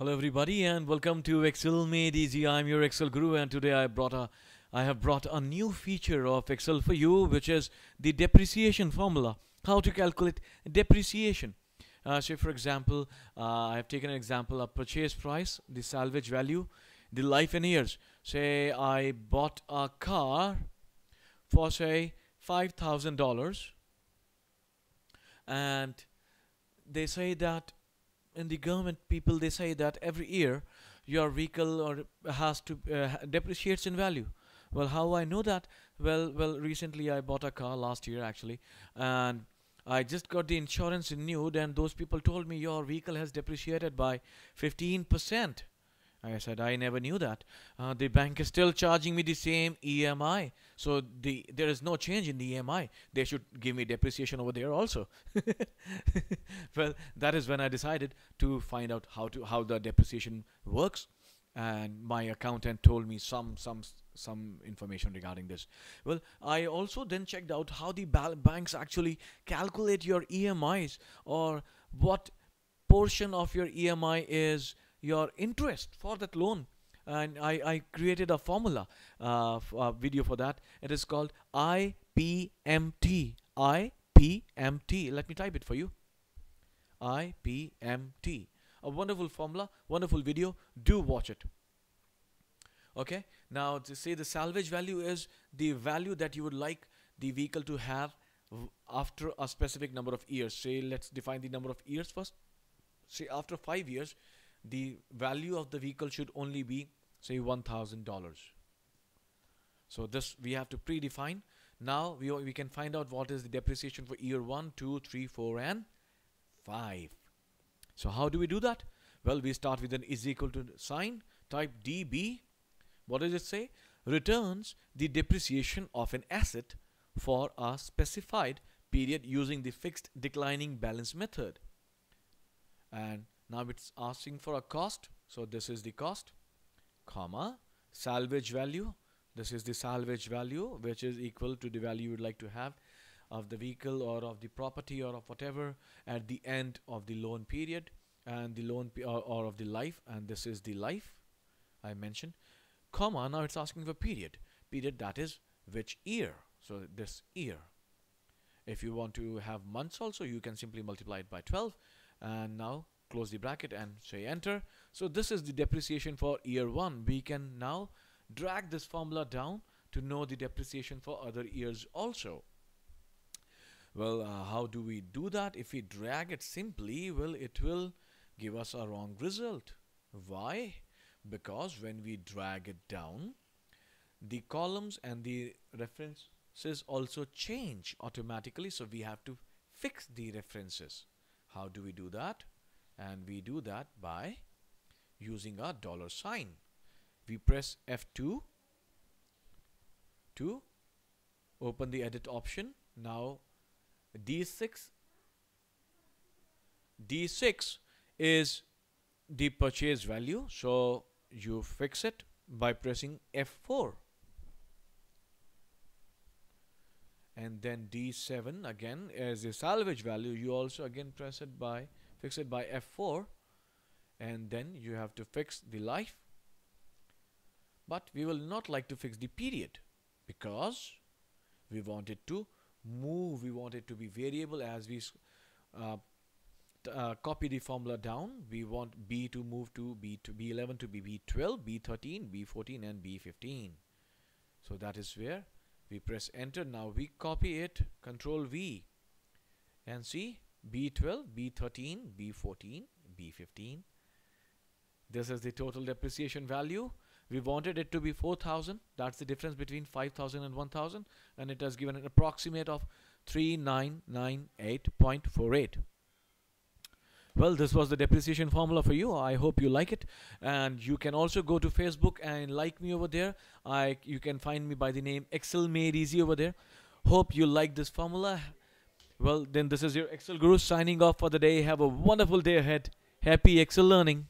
Hello everybody and welcome to Excel Made Easy. I'm your Excel guru and today I brought a I have brought a new feature of Excel for you which is the depreciation formula. How to calculate depreciation. Uh, say for example, uh, I have taken an example of purchase price, the salvage value, the life in years. Say I bought a car for say $5,000 and they say that in the government people they say that every year your vehicle or has to uh, depreciates in value. Well how i know that? Well well recently i bought a car last year actually and i just got the insurance renewed and those people told me your vehicle has depreciated by 15% I said I never knew that. Uh, the bank is still charging me the same EMI, so the there is no change in the EMI. They should give me depreciation over there also. well, that is when I decided to find out how to how the depreciation works, and my accountant told me some some some information regarding this. Well, I also then checked out how the banks actually calculate your EMIs or what portion of your EMI is your interest for that loan. And I, I created a formula uh, video for that. It is called IPMT IPMT let me type it for you. IPMT a wonderful formula wonderful video. Do watch it. Okay? Now to say the salvage value is the value that you would like the vehicle to have after a specific number of years. Say let's define the number of years first. Say after five years the value of the vehicle should only be say $1,000 so this we have to predefine. Now we, we can find out what is the depreciation for year 1 2 3 4 and 5 so how do we do that? Well we start with an is equal to sign type db what does it say? Returns the depreciation of an asset for a specified period using the fixed declining balance method. And now it's asking for a cost. So this is the cost comma salvage value. This is the salvage value which is equal to the value you would like to have of the vehicle or of the property or of whatever at the end of the loan period and the loan or, or of the life. And this is the life I mentioned comma now it's asking for period. Period that is which year. So this year. If you want to have months also you can simply multiply it by 12 and now close the bracket and say enter. So this is the depreciation for year one. We can now drag this formula down to know the depreciation for other years also. Well uh, how do we do that? If we drag it simply well it will give us a wrong result. Why? Because when we drag it down the columns and the references also change automatically. So we have to fix the references. How do we do that and we do that by using a dollar sign. We press F2 to open the edit option. Now D6 D6 is the purchase value. So you fix it by pressing F4 and then D7 again as a salvage value you also again press it by fix it by F4 and then you have to fix the life. But we will not like to fix the period because we want it to move we want it to be variable as we uh, uh, copy the formula down. We want B to move to B to B11 to be B12 B13 B14 and B15 so that is where we press enter. Now we copy it control V and see B12, B13, B14, B15. This is the total depreciation value. We wanted it to be 4,000. That's the difference between 5,000 and 1,000. And it has given an approximate of 3998.48. Well, this was the depreciation formula for you. I hope you like it. And you can also go to Facebook and like me over there. I You can find me by the name Excel Made Easy over there. Hope you like this formula. Well, then this is your Excel Guru signing off for the day. Have a wonderful day ahead. Happy Excel learning.